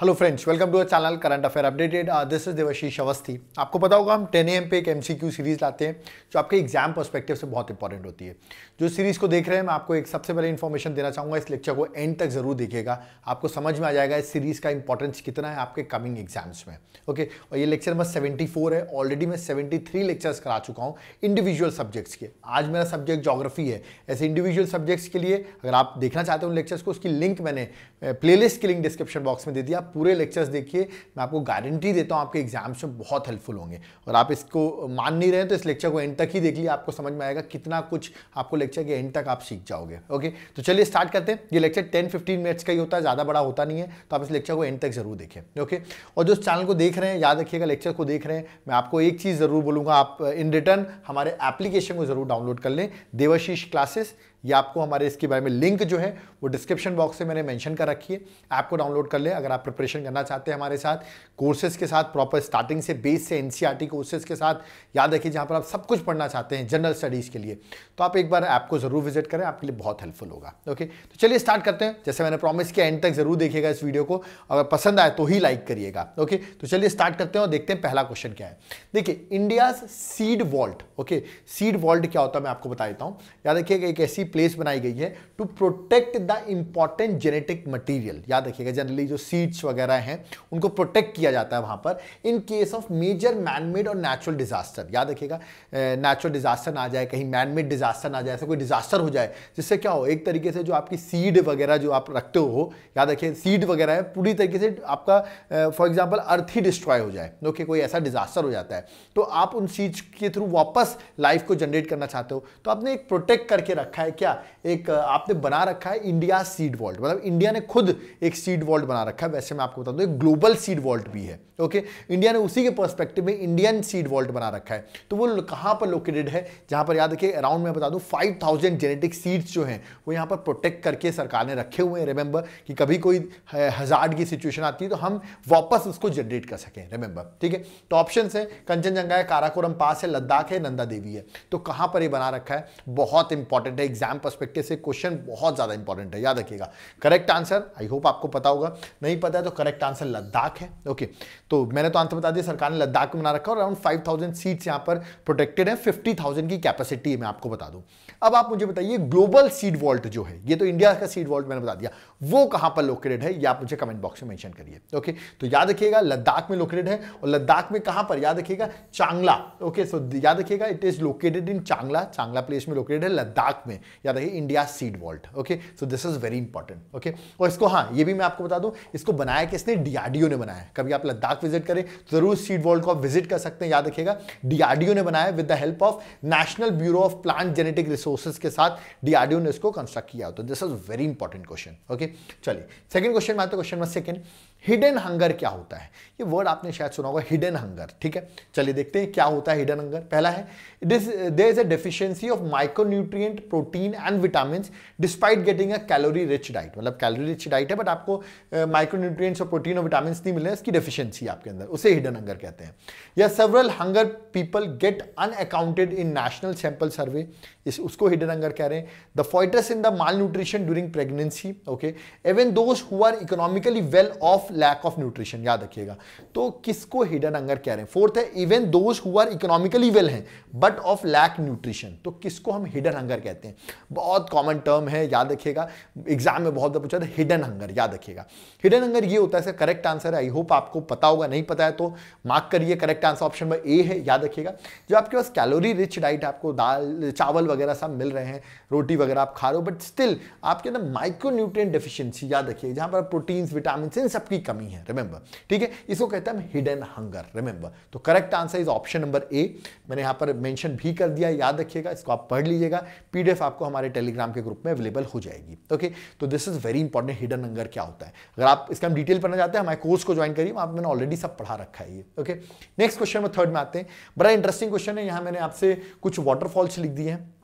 Hello friends welcome to our channel current affair updated this is Debashish Awasthi आपको पता होगा, हम 10 M पे एक एमसीक्यू सीरीज़ लाते हैं, जो आपके एग्ज़ाम पर्सपेक्टिव से बहुत इंपॉर्टेंट होती है। जो सीरीज़ को देख रहे हैं, मैं आपको एक सबसे पहले इन्फॉर्मेशन देना चाहूँगा, इस लेक्चर को एंड तक ज़रूर देखिएगा। आपको समझ में आ जाएगा इस सीरीज़ का इंपॉर्टेंस कितना है आपके कमिंग एग्ज़ाम्स में। ओके और ये लेक्चर नंबर सेवेंटी है। ऑलरेडी मैं सेवेंटी लेक्चर्स करा चुका हूँ इंडिविजुअल सब्जेक्ट्स के। आज मेरा सब्जेक्ट जोग्राफी है। ऐसे इंडिविजुअल सब्जेक्ट्स के लिए, अगर आप देखना चाहते हो लेक्चर्स को, उसकी लिंक मैंने प्लेलिस्ट की लिंक डिस्क्रिप्शन बॉक्स में दे दिया पूरे लेक्चर्स देखिए, मैं आपको गारंटी देता हूँ, आपके एग्ज़ाम्स में बहुत हेल्पफुल होंगे। और आप इसको मान नहीं रहे तो इस लेक्चर को एंड तक ही देख लिया आपको समझ में आएगा कितना कुछ आपको लेक्चर के एंड तक आप सीख जाओगे। ओके तो चलिए स्टार्ट करते हैं। ये लेक्चर टेन फिफ्टीन मिनट्स का ही होता है, ज़्यादा बड़ा होता नहीं है तो आप इस लेक्चर को एंड तक ज़रूर देखें। ओके और जो चैनल को देख रहे हैं, याद रखिएगा लेक्चर को देख रहे हैं, मैं आपको एक चीज़ ज़रूर बोलूँगा, आप इन रिटर्न हमारे एप्लीकेशन को ज़रूर डाउनलोड कर लें। देवाशीष क्लासेस ये आपको हमारे इसके बारे में लिंक जो है, वो डिस्क्रिप्शन बॉक्स से मैंने मेंशन कर रखी है। ऐप को डाउनलोड कर ले अगर आप प्रिपरेशन करना चाहते हैं हमारे साथ। कोर्सेज के साथ, प्रॉपर स्टार्टिंग से बेस से एनसीईआरटी कोर्सेज के साथ, याद रखिए जहाँ पर आप सब कुछ पढ़ना चाहते हैं, जनरल स्टडीज़ के लिए तो आप एक बार ऐप को ज़रूर विज़िट करें, आपके लिए बहुत हेल्पफुल होगा। ओके? तो चलिए स्टार्ट करते हैं। जैसे मैंने प्रॉमिस किया, एंड तक ज़रूर देखिएगा इस वीडियो को। अगर पसंद आए तो ही लाइक करिएगा। ओके? तो चलिए स्टार्ट करते हैं और देखते हैं पहला क्वेश्चन क्या है। देखिए India seed vault, okay? Seed vault क्या होता है मैं आपको बता देता हूँ। याद रखिएगा, एक ऐसी प्लेस बनाई गई है to protect the important genetic material याद रखिएगा जनरली जो सीड्स वगैरह हैं, उनको प्रोटेक्ट किया जाता है वहाँ पर in case of major manmade और नेचुरल डिजास्टर याद रखिएगा नेचुरल डिजास्टर ना जाए, कहीं मैनमेड डिजास्टर ना जाए, ऐसा कोई डिजास्टर हो जाए, जिससे क्या हो, एक तरीके से जो आपकी सीड वगैरह जो आप रखते हो, याद रखिए सीड वगैरह है, पूरी तरीके से आपका फॉर एग्ज़ाम्पल अर्थ ही डिस्ट्रॉय हो जाए ओके कोई ऐसा डिजास्टर हो जाता है। तो आप उन सीड्स के थ्रू वापस लाइफ को जनरेट करना चाहते हो तो आपने एक प्रोटेक्ट करके रखा है क्या, एक, आपने बना रखा है इंडिया सीड वॉल्ट मतलब इंडिया ने खुद एक सीड वॉल्ट बना रखा है, वैसे मैं आपको बता दूँ, एक ग्लोबल सीड वॉल्ट भी है ओके इंडिया ने उसी के पर्सपेक्टिव में इंडियन सीड वॉल्ट बना रखा है। तो वो कहाँ पर लोकेटेड है? जहाँ पर, याद रखिए अराउंड मैं बता दूँ 5000 जेनेटिक सीड्स जो हैं, वो यहाँ पर प्रोटेक्ट करके सरकार ने रखे हुए हैं। रिमेंबर कि कभी कोई हज़ार की सिचुएशन आती है तो हम वापस उसको जनरेट कर सकें रिमेंबर ठीक है? तो ऑप्शन है कंचनजंगा है काराकोरम पास है लद्दाख है नंदा देवी है। तो कहाँ पर ये बना रखा है? बहुत इंपॉर्टेंट है एग्ज़ाम परस्पेक्टिव से क्वेश्चन बहुत ज़्यादा इंपॉर्टेंट है। याद रखिएगा। करेक्ट आंसर आई होप आपको पता होगा। नहीं पता है तो करेक्ट आंसर लद्दाख है। ओके तो मैंने तो आंसर बता दिया, सरकार ने लद्दाख में बना रखा और अराउंड फाइव थाउज़ेंड सीट्स यहाँ पर प्रोटेक्टेड है। फिफ्टी थाउज़ेंड की कैपेसिटी मैं आपको बता दूँ। अब आप मुझे बताइए ग्लोबल सीड वॉल्ट जो है, ये तो इंडिया का सीड वॉल्ट मैंने बता दिया, वो कहाँ पर लोकेटेड है? ये आप मुझे कमेंट बॉक्स में मेंशन करिए। ओके तो याद रखिएगा, लद्दाख में लोकेटेड है और लद्दाख में कहाँ पर? याद रखिएगा, चांगला। ओके सो याद रखिएगा इट इज़ लोकेटेड इन चांगला। चांगला प्लेस में लोकेटेड है लद्दाख में। याद रखिए India seed vault okay so this is very important okay और इसको हाँ ये भी मैं आपको बता दूँ, इसको बनाया किसने? डीआरडीओ ने बनाया कभी आप लद्दाख विज़िट करें तो ज़रूर सीड वॉल्ट को आप विज़िट कर सकते हैं, याद रखिएगा। डीआरडीओ ने बनाया with the help of national bureau of plant genetic resources के साथ डीआरडीओ ने इसको कंस्ट्रक्ट किया। तो this is very important question okay चलिए सेकंड क्वेश्चन में आते question number second hidden hunger क्या होता है? ये वर्ड आपने शायद सुना होगा हिडन हंगर ठीक है? चलिए देखते हैं क्या होता है हिडन हंगर पहला है is there is a deficiency of micronutrient protein and vitamin despite getting a calorie rich diet मतलब कैलोरी रिच डाइट है बट आपको माइक्रोन्यूट्रिएंट्स और प्रोटीन और विटामिन नहीं मिल इसकी डेफिशिएंसी आपके अंदर। उसे हिडन हंगर कहते हैं। या several hunger people get unaccounted in national sample survey इस, उसको हिडन हंगर कह रहे हैं। The foetus in the malnutrition during pregnancy okay even those who are economically well off lack of nutrition याद रखिएगा। तो किसको हिडन हंगर कह रहे हैं? फोर्थ है even those who are economically well हैं बट ऑफ़ लैक न्यूट्रिशन तो किसको हम हिडन हंगर कहते हैं? बहुत कॉमन टर्म है, याद रखिएगा। एग्ज़ाम में बहुत पूछा था हिडन हंगर याद रखिएगा। हिडन हंगर ये होता है सर करेक्ट आंसर है। आई होप आपको पता होगा, नहीं पता है तो मार्क करिए correct answer option number A है, याद रखिएगा। जो आपके पास कैलोरी रिच डाइट आपको दाल, चावल वगैरह सब मिल रहे हैं, रोटी वगैरह आप खा रहे हो बट स्टिल आपके अंदर माइक्रो न्यूट्रिएंट डेफिशिएंसी याद रखिए, जहाँ पर प्रोटीन विटामिन इन सबकी कमी है रिमेंबर ठीक है? इसको कहते हैं हिडन हंगर रिमेंबर तो correct answer is option number A मैंने यहाँ पर मेंशन भी कर दिया, याद रखिएगा, इसको आप पढ़ लीजिएगा पीडीएफ आपको हमारे टेलीग्राम के ग्रुप में अवेलेबल हो जाएगी ओके तो this is very important hidden hunger क्या होता है? अगर आप इसका हम डिटेल पढ़ना चाहते हैं, हमारे कोर्स को ज्वाइन करिए, वहाँ मैंने ऑलरेडी सब पढ़ा रखा है ये ओके नेक्स्ट क्वेश्चन में थर्ड में आते हैं। बड़ा इंटरेस्टिंग क्वेश्चन है, यहाँ मैंने आपसे कुछ वाटरफॉल्स लिख दिए हैं।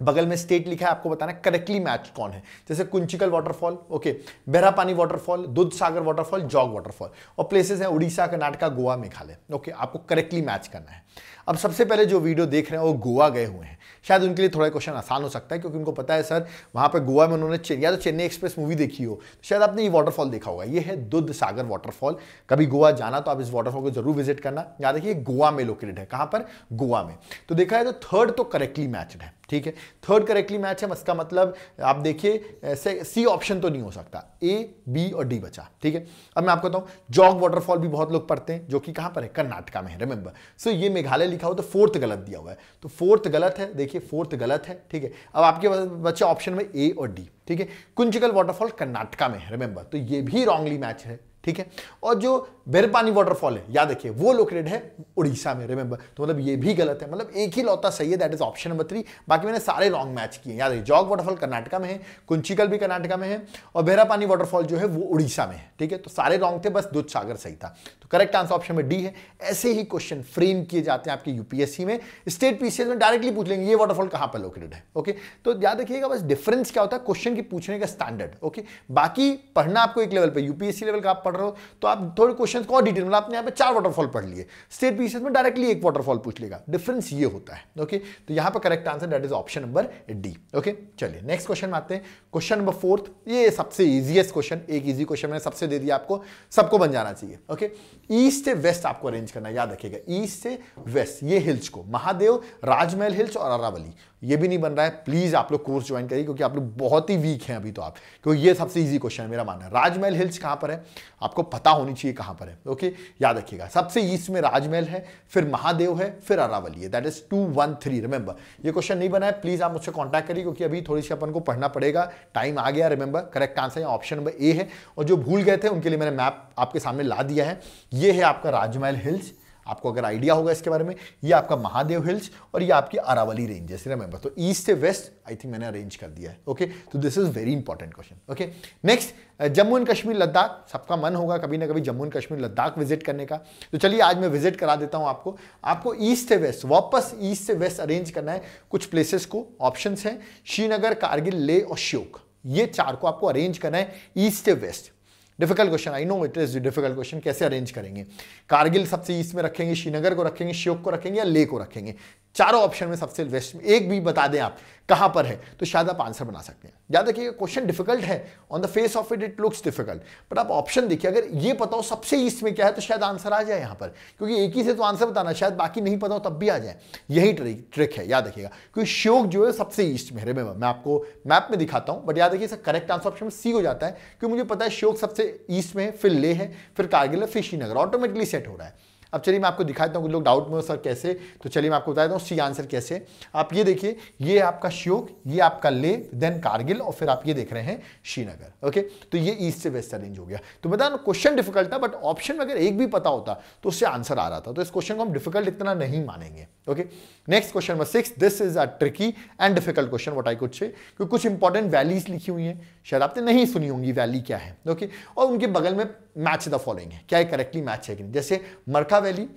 बगल में स्टेट लिखा है, आपको बताना है करेक्टली मैच कौन है। जैसे Kunchikal waterfall okay Behra Pani waterfall Dudh Sagar waterfall Jog waterfall और प्लेसेस हैं उड़ीसा कर्नाटका गोवा मेघालय ओके आपको करेक्टली मैच करना है। अब सबसे पहले जो वीडियो देख रहे हैं, वो गोवा गए हुए हैं। शायद उनके लिए थोड़ा क्वेश्चन आसान हो सकता है, क्योंकि उनको पता है, सर, वहाँ पर गोवा में उन्होंने या तो चेन्नई एक्सप्रेस मूवी देखी हो तो शायद आपने ये वाटरफॉल देखा होगा। ये है दुध सागर वाटरफॉल कभी गोवा जाना तो आप इस वाटरफॉल को ज़रूर विज़िट करना। याद रखिए गोवा में लोकेटेड है। कहाँ पर? गोवा में। तो देखा है तो थर्ड तो करेक्टली मैच्ड है, ठीक है? थर्ड करेक्टली मैच है इसका मतलब आप देखिए सी ऑप्शन तो नहीं हो सकता। ए बी और डी बचा, ठीक है? अब मैं आपको बताऊँ जॉग वाटरफॉल भी बहुत लोग पढ़ते हैं, जो कि कहाँ पर है? कर्नाटका में है रिमेंबर सो ये मेघालय लिखा हो तो फोर्थ गलत दिया हुआ है। तो फोर्थ गलत है देखिए, फोर्थ गलत है, ठीक है। अब आपके बच्चे ऑप्शन में ए और डी ठीक है। कुंजकल वाटरफॉल कर्नाटका में है, रिमेंबर। तो ये भी रॉन्गली मैच है। ठीक है? और जो बेरपानी वाटरफॉल है, याद रखिए, वो लोकेटेड है उड़ीसा में रिमेंबर तो मतलब ये भी गलत है। मतलब एक ही लौता सही है that is option number three बाकी मैंने सारे रॉन्ग मैच किए याद रखिए जॉग वाटरफॉल कर्नाटका में है, कुंचिकल भी कर्नाटका में है, और बेरापानी वाटरफॉल जो है वो उड़ीसा में है, ठीक है? तो सारे रॉन्ग थे, बस दूध सागर सही था। तो करेक्ट आंसर ऑप्शन में डी है। ऐसे ही क्वेश्चन फ्रेम किए जाते हैं आपके यूपीएससी में। स्टेट पीसीएस में डायरेक्टली पूछ लेंगे, ये वाटरफॉल कहाँ पर लोकेटेड है ओके तो याद रखिएगा, बस डिफरेंस क्या होता है? क्वेश्चन के पूछने का स्टैंडर्ड ओके बाकी पढ़ना आपको एक लेवल पर यूपीएससी लेवल का आप पढ़ रहे हो तो आप थोड़े क्वेश्चन को और डिटेल में आपने यहाँ पे चार वाटरफॉल पढ़ लिए। स्टेट पीसीएस में डायरेक्टली एक वाटरफॉल पूछ लेगा। डिफरेंस ये होता है ओके तो यहाँ पर correct answer that is option number D okay चलिए नेक्स्ट क्वेश्चन में आते हैं। क्वेश्चन नंबर फोर्थ ये सबसे इजिएस्ट क्वेश्चन एक इजी क्वेश्चन मैंने सबसे दे दिया आपको, सबको बन जाना चाहिए ओके ईस्ट से वेस्ट आपको अरेंज करना याद रखिएगा। ईस्ट से वेस्ट ये हिल्स को, महादेव, राजमहल हिल्स और अरावली। ये भी नहीं बन रहा है प्लीज़ आप लोग कोर्स ज्वाइन करिए, क्योंकि आप लोग बहुत ही वीक हैं अभी तो आप। क्योंकि ये सबसे इजी क्वेश्चन है, मेरा मानना है। राजमहल हिल्स कहाँ पर है? आपको पता होनी चाहिए कहाँ पर है। ओके, याद रखिएगा। सबसे ईस्ट में राजमहल है, फिर महादेव है, फिर अरावली है। That is two one three remember ये क्वेश्चन नहीं बना है प्लीज़ आप मुझसे कॉन्टैक्ट करिए, क्योंकि अभी थोड़ी सी अपन को पढ़ना पड़ेगा। टाइम आ गया remember correct answer option number A है। और जो भूल गए थे, उनके लिए मैंने मैप आपके सामने ला दिया है। ये है आपका राजमहल हिल्स आपको अगर आइडिया होगा इसके बारे में, ये आपका महादेव हिल्स और ये आपकी अरावली रेंजेस रिमेंबर तो ईस्ट से वेस्ट आई थिंक मैंने अरेंज कर दिया है ओके तो this is very important question okay next Jammu and Kashmir, Ladakh, सबका मन होगा कभी ना कभी जम्मू एंड कश्मीर, लद्दाख विज़िट करने का। तो चलिए आज मैं विज़िट करा देता हूँ आपको। आपको ईस्ट से वेस्ट वापस ईस्ट से वेस्ट अरेंज करना है। कुछ प्लेसेस को ऑप्शन है, श्रीनगर, कारगिल ले और श्योक। ये चार को आपको अरेंज करना है ईस्ट से west difficult question I know it is difficult question कैसे अरेंज करेंगे? कारगिल सबसे ईस्ट में रखेंगे श्रीनगर को रखेंगे श्योक को रखेंगे या ले को रखेंगे? चारों ऑप्शन में सबसे वेस्ट में एक भी बता दें आप, कहाँ पर है तो शायद आप आंसर बना सकते हैं। याद रखिए क्वेश्चन डिफ़िकल्ट है on the face of it it looks difficult but आप ऑप्शन देखिए, अगर ये पता हो सबसे ईस्ट में क्या है तो शायद आंसर आ जाए यहाँ पर। क्योंकि एक ही से तो आंसर बताना, शायद बाकी नहीं पता हो तब भी आ जाए। यही ट्रिक ट्रिक है, याद रखिएगा। क्योंकि श्योक जो है सबसे ईस्ट में रिमेंबर मैं आपको मैप में दिखाता हूँ बट याद रखिए करेक्ट आंसर ऑप्शन सी हो जाता है, क्योंकि मुझे पता है श्योक सबसे ईस्ट में फिर ले है, फिर कारगिल है, फिर श्रीनगर ऑटोमेटिकली सेट हो रहा है। अब चलिए मैं आपको दिखा देता हूँ कुछ लोग डाउट में हो सर कैसे? तो चलिए मैं आपको बता देता हूँ सी आंसर कैसे? आप ये देखिए, ये आपका श्योक ये आपका ले देन कारगिल और फिर आप ये देख रहे हैं श्रीनगर ओके तो ये ईस्ट से वेस्ट अरेंज हो गया। तो बता क्वेश्चन डिफ़िकल्ट था बट ऑप्शन अगर एक भी पता होता तो उससे आंसर आ रहा था। तो इस क्वेश्चन को हम डिफ़िकल्ट इतना नहीं मानेंगे okay next question number six this is a tricky and difficult question what I कुछ से क्योंकि कुछ इंपॉर्टेंट वैलीज लिखी हुई हैं। शायद आपने नहीं सुनी होंगी वैली क्या है ओके और उनके बगल में मैच द फॉलोइंग है, क्या करेक्टली मैच है कि नहीं? जैसे Markha valley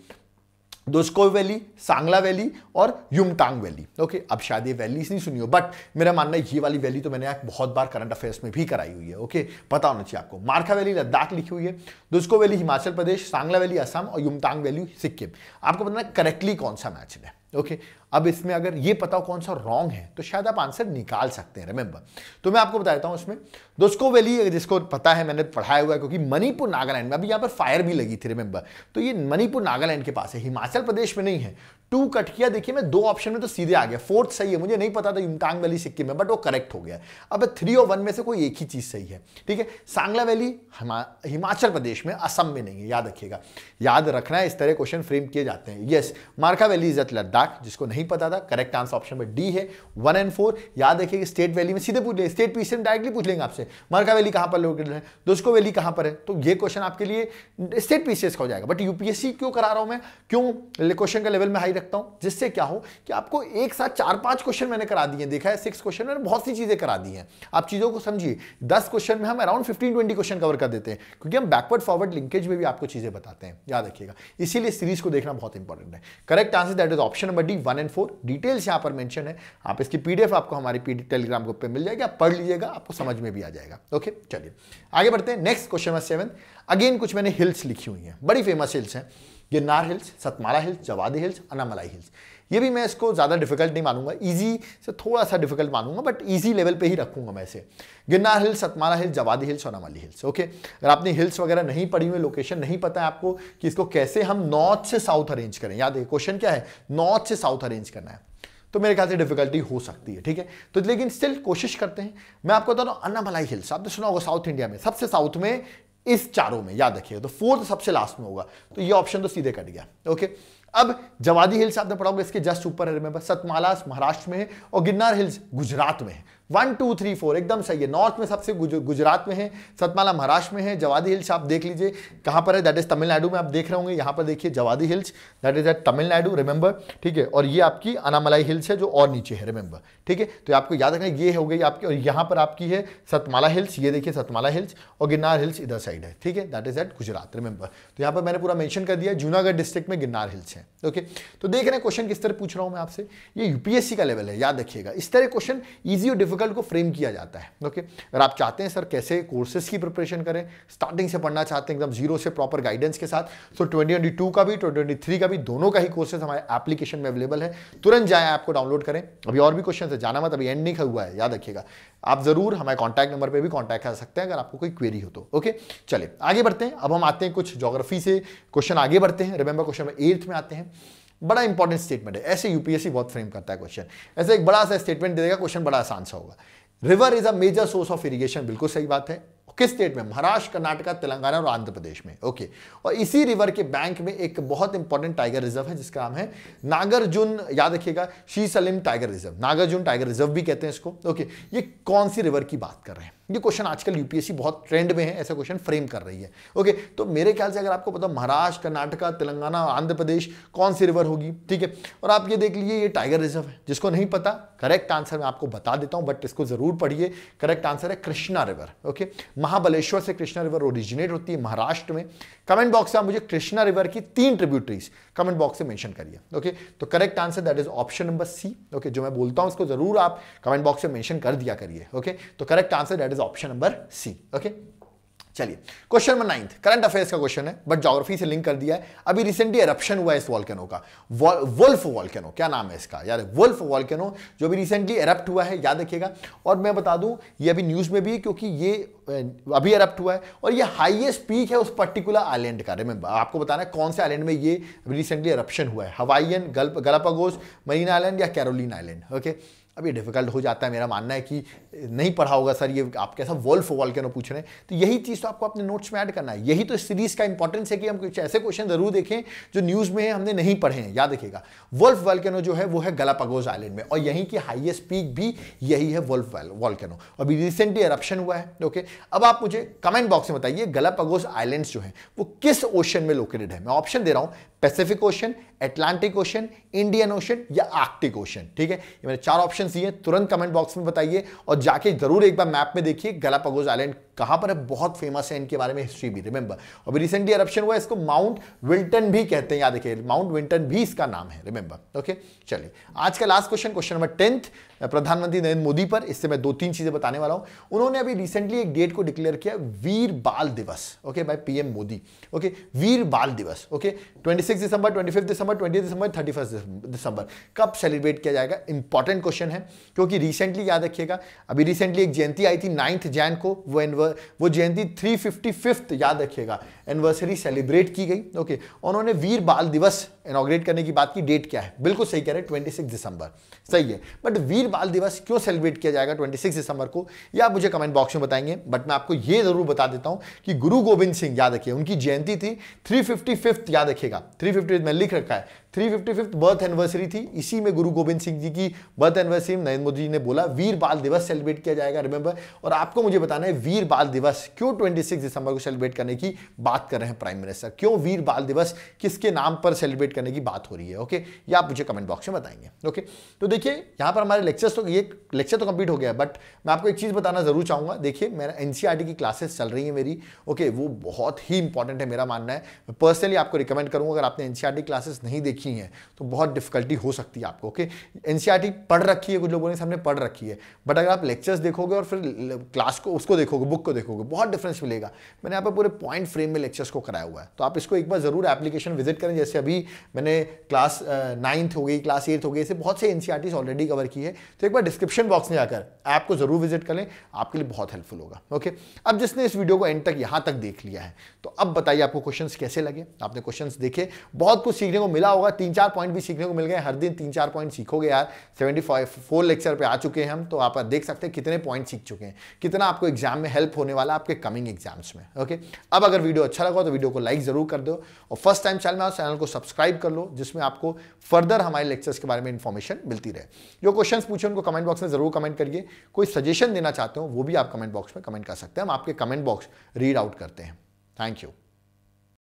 Dzukou valley Sangla valley और युमतांग वैली ओके अब शायद ये वैलीज नहीं सुनी हो बट मेरा मानना है ये वाली वैली तो मैंने बहुत बार करंट अफेयर्स में भी कराई हुई है ओके पता होना चाहिए आपको। मारखा वैली लद्दाख लिखी हुई है दोस्को वैली हिमाचल प्रदेश सांगला वैली असम और युमतांग वैली सिक्किम आपको पता है करेक्टली कौन सा मैच है ओके अब इसमें अगर ये पता हो कौन सा रॉन्ग है तो शायद आप आंसर निकाल सकते हैं रिमेंबर तो मैं आपको बता देता हूँ उसमें दोस्को वैली, जिसको पता है, मैंने पढ़ाया हुआ है, क्योंकि मणिपुर नागालैंड में अभी यहाँ पर फायर भी लगी थी रिमेंबर तो ये मणिपुर नागालैंड के पास है, हिमाचल प्रदेश में नहीं है। टू कट किया देखिए, मैं दो ऑप्शन में तो सीधे आ गया। फोर्थ सही है, मुझे नहीं पता था युमतांग वैली सिक्किम में बट वो करेक्ट हो गया। अब थ्री और वन में से कोई एक ही चीज़ सही है, ठीक है? सांगला वैली हिमाचल प्रदेश में, असम में नहीं है, याद रखिएगा। याद रखना है, इस तरह क्वेश्चन फ्रेम किए जाते हैं। Yes Markha valley is at Ladakh, जिसको नहीं पता था। करेक्ट आंसर ऑप्शन में डी है वन एंड फोर याद रखिए स्टेट वैली में सीधे पूछ लेंगे स्टेट पीसी डायरेक्टली पूछ लेंगे आपसे। मार्का वैली कहाँ पर लोकेटेड है? दोस्को वैली कहाँ पर है? तो ये क्वेश्चन आपके लिए स्टेट पीसीएस का हो जाएगा। बट यूपीएससी क्यों करा रहा हूँ मैं? क्यों? क्वेश्चन का लेवल में हाई रखता हूँ। जिससे क्या हो कि आपको एक साथ चार पाँच क्वेश्चन मैंने करा दिए देखा है सिक्स क्वेश्चन मैंने बहुत सी चीज़ें करा दी हैं। आप चीज़ों को समझिए। दस क्वेश्चन में हम around fifteen twenty question cover कर देते हैं। क्योंकि हम बैकवर्ड फॉरवर्ड लिंकेज में भी आपको चीज़ें बताते हैं। याद रखिएगा। इसीलिए सीरीज़ को देखना बहुत इंपॉर्टेंट है। Correct answer that is option number D one and four, details यहाँ पर मेंशन है। आप इसकी पीडीएफ आपको हमारे पीडी टेलीग्राम ग्रुप पे मिल जाएगी, आप पढ़ लीजिएगा, आपको समझ में भी आ जाएगा। ओके, चलिए। आगे बढ़ते हैं। Next question number seven. Again कुछ मैंने हिल्स लिखी हुई हैं। बड़ी फ़ेमस हिल्स हैं। Girnar hills, Satmala hills, Javadi hills Anamalai hills. ये भी मैं इसको ज़्यादा डिफ़िकल्ट नहीं मानूँगा। इजी से थोड़ा सा डिफ़िकल्ट मानूँगा बट इजी लेवल पे ही रखूँगा मैं इसे। Girnar hills Satmara hills Javadi hills और अनामली हिल्स ओके अगर आपने हिल्स वगैरह नहीं पढ़ी हुई लोकेशन नहीं पता है आपको कि इसको कैसे हम नॉर्थ से साउथ अरेंज करें। याद है क्वेश्चन क्या है? नॉर्थ से साउथ अरेंज करना है। तो मेरे ख्याल से डिफिकल्टी हो सकती है, ठीक है? तो लेकिन स्टिल कोशिश करते हैं। मैं आपको बता रहा हूँ अन्नामलाई हिल्स आपने सुना होगा साउथ इंडिया में, सबसे साउथ में इस चारों में, याद रखिएगा तो फोर्थ सबसे लास्ट में होगा। तो ये ऑप्शन तो सीधे कट गया ओके अब जवादी हिल्स आपने पढ़ा होगा, इसके जस्ट ऊपर है रिमेंबर सतमाला महाराष्ट्र में है और गिरनार हिल्स गुजरात में है। वन टू थ्री फोर एकदम सही है। नॉर्थ में सबसे गुजरात में है, सतमाला महाराष्ट्र में है, जवादी हिल्स आप देख लीजिए। कहाँ पर है? दैट इज़ तमिलनाडु में आप देख रहे होंगे। यहाँ पर देखिए Javadi hills. That is at Tamil Nadu remember ठीक है? और ये आपकी अनामलाई हिल्स है, जो और नीचे है रिमेंबर ठीक है? तो आपको याद रखना ये हो गई आपकी, और यहाँ पर आपकी है सतमाला हिल्स। ये देखिए सतमाला हिल्स और गिरनार हिल्स इधर साइड है। ठीक है? That is at Gujarat remember तो यहाँ पर मैंने पूरा मैंशन कर दिया, जूनागढ़ डिस्ट्रिक्ट में गिरनार हिल्स है। ओके तो देख रहे हैं क्वेश्चन किस तरह पूछ रहा हूँ मैं आपसे? ये यूपीएससी का लेवल है, याद रखिएगा। इस तरह क्वेश्चन ईजी और डिफ़िकल्ट को फ्रेम किया जाता है। ओके अगर आप चाहते हैं सर कैसे कोर्सेज की प्रिपरेशन करें स्टार्टिंग से पढ़ना चाहते हैं, एकदम ज़ीरो से प्रॉपर गाइडेंस के साथ सो ट्वेंटी का भी ट्वेंटी का भी दोनों का ही कोर्सेज हमारे एप्लीकेशन में अवेलेबल है। तुरंत जाए, आपको डाउनलोड करें। अभी और भी क्वेश्चन है, जाना मत, अभी एंड नहीं हुआ है, याद रखिएगा। आप ज़रूर हमारे कॉन्टैक्ट नंबर पर भी कॉन्टैक्ट कर सकते हैं, अगर आपको कोई क्वेरी हो तो। ओके चले आगे बढ़ते हैं। अब हम आते हैं कुछ जोग्राफी से। क्वेश्चन आगे बढ़ते हैं। रिमेंबर क्वेश्चन एट्थ में आते हैं। बड़ा इंपॉर्टेंट स्टेटमेंट है। ऐसे यूपीएससी बहुत फ्रेम करता है क्वेश्चन ऐसे एक बड़ा सा स्टेटमेंट दे देगा क्वेश्चन बड़ा आसान सा होगा। River is a major source of irrigation बिल्कुल सही बात है। किस स्टेट में? महाराष्ट्र, कर्नाटका, तेलंगाना और आंध्र प्रदेश में। ओके और इसी रिवर के बैंक में एक बहुत इंपॉर्टेंट टाइगर रिज़र्व है, जिसका नाम है नागार्जुन, याद रखिएगा Srisailam tiger reserve Nagarjuna tiger reserve भी कहते हैं इसको। ओके ये कौन सी रिवर की बात कर रहे हैं? ये क्वेश्चन आजकल यूपीएससी बहुत ट्रेंड में है, ऐसा क्वेश्चन फ्रेम कर रही है। ओके तो मेरे ख्याल से अगर आपको पता महाराष्ट्र, कर्नाटका, तेलंगाना, आंध्र प्रदेश, कौन सी रिवर होगी? ठीक है? और आप ये देख लीजिए, ये टाइगर रिज़र्व है। जिसको नहीं पता करेक्ट आंसर मैं आपको बता देता हूँ बट इसको ज़रूर पढ़िए। करेक्ट आंसर है कृष्णा रिवर ओके महाबलेश्वर से कृष्णा रिवर ओरिजिनेट होती है महाराष्ट्र में। कमेंट बॉक्स में आप मुझे कृष्णा रिवर की तीन ट्रिब्यूटरीज कमेंट बॉक्स में मेंशन करिए। ओके तो correct answer that is option number C okay जो मैं बोलता हूँ उसको ज़रूर आप कमेंट बॉक्स में मेंशन कर दिया करिए। ओके तो correct answer that is option number C okay चलिए। Question number ninth current affairs का क्वेश्चन है बट जोग्राफी से लिंक कर दिया है। अभी रिसेंटली एरप्शन हुआ है इस वॉल्केनो का। वुल्फ वॉल्केनो क्या नाम है इसका? यार वुल्फ वॉल्केनो जो भी रिसेंटली एरप्ट हुआ है, याद रखिएगा। और मैं बता दूँ, ये अभी न्यूज़ में भी है, क्योंकि ये अभी एरप्ट हुआ है और ये हाईएस्ट पीक है उस पर्टिकुलर आइलैंड का। रिमेंबर आपको बताना है कौन से आइलैंड में ये रिसेंटली एरप्शन हुआ है? हवाईयन गलपागोस मरीन आइलैंड या कैरोलिन आइलैंड ओके अब ये डिफ़िकल्ट हो जाता है मेरा मानना है कि नहीं पढ़ा होगा सर, ये आप कैसा वोल्फ वॉल्केनो पूछ रहे हैं। तो यही चीज़ तो आपको अपने नोट्स में ऐड करना है। यही तो इस सीरीज़ का इंपॉर्टेंस है कि हम कुछ ऐसे क्वेश्चन ज़रूर देखें जो न्यूज़ में हमने नहीं पढ़े हैं। याद रखिएगा वोल्फ वॉल्केनो जो है वो है गलापागोज आइलैंड में और यहीं की हाइएस्ट पीक भी यही है वोल्फ वॉल्केनो अभी रिसेंटली एरप्शन हुआ है ओके अब आप मुझे कमेंट बॉक्स में बताइए गलापागोज आइलैंड्स जो है, वो किस ओशन में लोकेटेड है? मैं ऑप्शन दे रहा हूँ Pacific Ocean Atlantic Ocean Indian Ocean या आर्कटिक ओशन ठीक है? ये मैंने चार ऑप्शन दिए तुरंत कमेंट बॉक्स में बताइए और जाके ज़रूर एक बार मैप में देखिए गलापागोज आइलैंड कहाँ पर है? बहुत फ़ेमस है, इनके बारे में हिस्ट्री भी रिमेंबर अभी रिसेंटली एरप्शन हुआ इसको माउंट विल्टन भी कहते हैं, याद देखिए माउंट विल्टन भी इसका नाम है रिमेंबर ओके चलिए, आज का last question question number tenth प्रधानमंत्री नरेंद्र मोदी पर, इससे मैं दो तीन चीज़ें बताने वाला हूँ। उन्होंने अभी रिसेंटली एक डेट को डिक्लेयर किया, Veer Bal Diwas okay by PM Modi okay Veer Bal Diwas okay 26 दिसंबर 25 दिसंबर 20 दिसंबर 31 दिसंबर। कब सेलिब्रेट किया जाएगा? इंपॉर्टेंट क्वेश्चन है, क्योंकि रिसेंटली याद रखिएगा, अभी रिसेंटली एक जयंती आई थी नाइन्थ जैन को, वो वो जयंती थ्री फिफ्टी याद रखिएगा एनिवर्सरी सेलिब्रेट की गई ओके उन्होंने वीर बाल दिवस इनोग्रेट करने की बात की डेट क्या है? बिल्कुल सही कह रहे हैं ट्वेंटी दिसंबर, सही है बट वीर बाल दिवस क्यों सेलिब्रेट किया जाएगा 26 दिसंबर को? ये आप मुझे कमेंट बॉक्स में बताएँगे बट मैं आपको यह ज़रूर बता देता हूँ कि गुरु गोविंद सिंह, याद रखिए, उनकी जयंती थी 355 याद रखिएगा थ्री मैं लिख रखा है three fifty fifth birth anniversary थी। इसी में गुरु गोविंद सिंह जी की बर्थ एनिवर्सरी नरेंद्र मोदी जी ने बोला, वीर बाल दिवस सेलिब्रेट किया जाएगा रिमेंबर और आपको मुझे बताना है, वीर बाल दिवस क्यों 26 दिसंबर को सेलिब्रेट करने की बात कर रहे हैं प्राइम मिनिस्टर क्यों वीर बाल दिवस किसके नाम पर सेलिब्रेट करने की बात हो रही है? ओके ये आप मुझे कमेंट बॉक्स में बताएँगे। ओके तो देखिए, यहाँ पर हमारे लेक्चर्स तो ये लेक्चर तो कंप्लीट हो गया बट मैं आपको एक चीज़ बताना ज़रूर चाहूँगा। देखिए, मेरा एनसीआरटी की क्लासेस चल रही है मेरी। ओके वो बहुत ही इंपॉर्टेंट है मेरा मानना है। मैं पर्सनली आपको रिकमेंड करूँगा, अगर आपने एनसीआरटी क्लासेस नहीं देखी देखी हैं तो बहुत डिफिकल्टी हो सकती है आपको ओके एनसीईआरटी पढ़ रखी है, कुछ लोगों ने सामने पढ़ रखी है बट अगर आप लेक्चर्स देखोगे और फिर क्लास को, उसको देखोगे बुक को देखोगे, बहुत डिफरेंस मिलेगा। मैंने यहाँ पर पूरे पॉइंट फ्रेम में लेक्चर्स को कराया हुआ है तो आप इसको एक बार ज़रूर एप्लीकेशन विज़िट करें। जैसे अभी मैंने क्लास नाइन्थ हो गई क्लास एट्थ हो गई, ऐसे बहुत से एनसीईआरटीज ऑलरेडी कवर की है तो एक बार डिस्क्रिप्शन बॉक्स में जाकर ऐप को ज़रूर विज़िट करें आपके लिए बहुत हेल्पफुल होगा ओके अब जिसने इस वीडियो को एंड तक यहाँ तक देख लिया है तो अब बताइए आपको क्वेश्चंस कैसे लगे? आपने क्वेश्चंस देखे, बहुत कुछ सीखने को मिला होगा तीन चार पॉइंट भी सीखने को मिल गए हर दिन तीन चार पॉइंट सीखोगे यार। सेवेंटी फोर लेक्चर पे आ चुके हैं हम तो आप देख सकते हैं कितने पॉइंट सीख चुके हैं। कितना आपको एग्ज़ाम में हेल्प होने वाला आपके कमिंग एग्ज़ाम्स में ओके अब अगर वीडियो अच्छा लगा तो वीडियो को लाइक ज़रूर कर दो। और फ़र्स्ट टाइम चैनल में चैनल को सब्सक्राइब कर लो, जिसमें आपको फर्दर हमारे लेक्चर्स के बारे में इंफॉर्मेशन मिलती रहे। जो क्वेश्चन पूछे, उनको कमेंट बॉक्स में ज़रूर कमेंट करिए। कोई सजेशन देना चाहते हो, वो भी आप कमेंट बॉक्स में कमेंट कर सकते हैं। हम आपके कमेंट बॉक्स रीड आउट करते हैं। Thank you